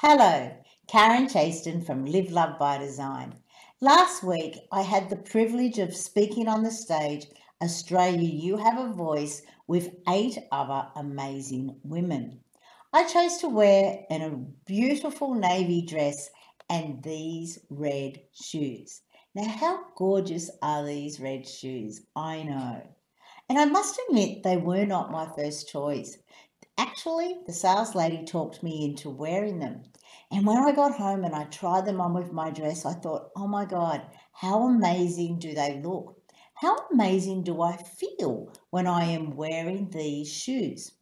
Hello, Karen Chaston from Live Love by Design. Last week, I had the privilege of speaking on the stage Australia You Have a Voice with eight other amazing women. I chose to wear a beautiful navy dress and these red shoes. Now, how gorgeous are these red shoes? I know. And I must admit, they were not my first choice. Actually, the sales lady talked me into wearing them. And when I got home and I tried them on with my dress, I thought, oh my God, how amazing do they look? How amazing do I feel when I am wearing these shoes?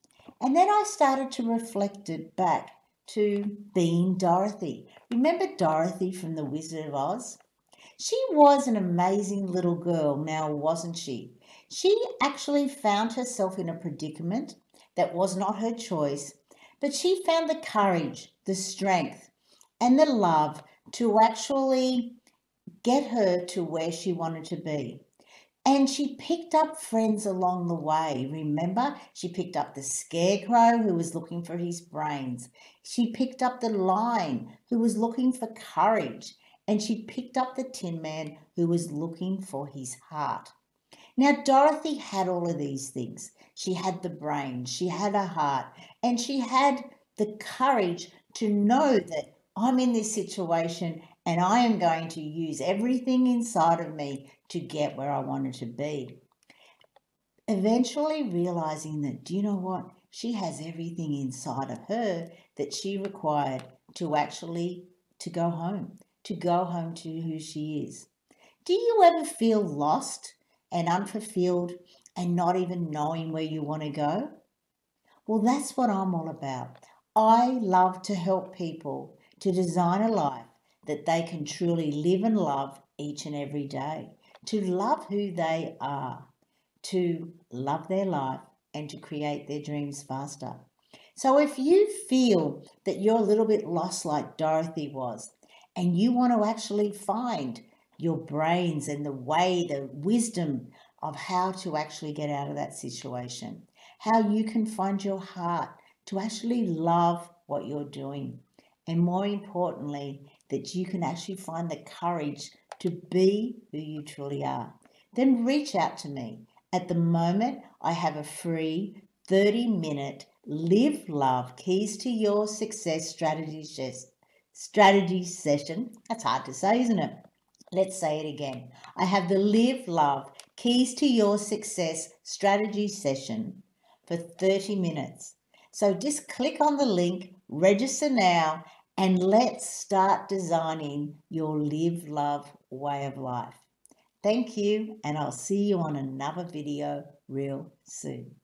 And then I started to reflect it back to being Dorothy. Remember Dorothy from The Wizard of Oz? She was an amazing little girl, now wasn't she? She actually found herself in a predicament that was not her choice, but she found the courage, the strength, and the love to actually get her to where she wanted to be. And she picked up friends along the way. Remember, she picked up the scarecrow who was looking for his brains. She picked up the lion who was looking for courage. And she picked up the tin man who was looking for his heart. Now, Dorothy had all of these things. She had the brain, she had a heart, and she had the courage to know that I'm in this situation and I am going to use everything inside of me to get where I wanted to be. Eventually realizing that, do you know what? She has everything inside of her that she required to actually to go home, to go home to who she is. Do you ever feel lost and unfulfilled and not even knowing where you want to go? Well, that's what I'm all about. I love to help people to design a life that they can truly live and love each and every day, to love who they are, to love their life, and to create their dreams faster. So if you feel that you're a little bit lost like Dorothy was, and you want to actually find your brains and the way, the wisdom of how to actually get out of that situation, how you can find your heart to actually love what you're doing, and more importantly, that you can actually find the courage to be who you truly are. Then reach out to me. At the moment, I have a free 30 minute Live Love Keys to Your Success strategy, strategy session. That's hard to say, isn't it? Let's say it again. I have the Live Love Keys to Your Success strategy session for 30 minutes. So just click on the link, register now, and let's start designing your live love way of life. Thank you, and I'll see you on another video real soon.